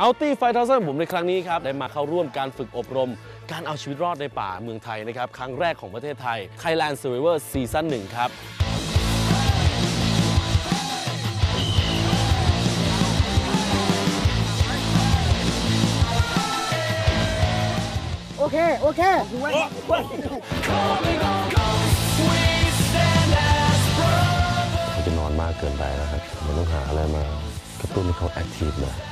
อัลตี้ไฟท์เทอร์ผมในครั้งนี้ครับได้มาเข้าร่วมการฝึกอบรม การเอาชีวิตรอดในป่าเมืองไทยนะครับ ครั้งแรกของประเทศไทย Thailand Survivor Season 1 ครับโอเค โอเคเขาจะนอนมากเกินไปแล้วครับ มันต้องหาอะไรมากระตุ้นให้เขาแอคทีฟหน่อย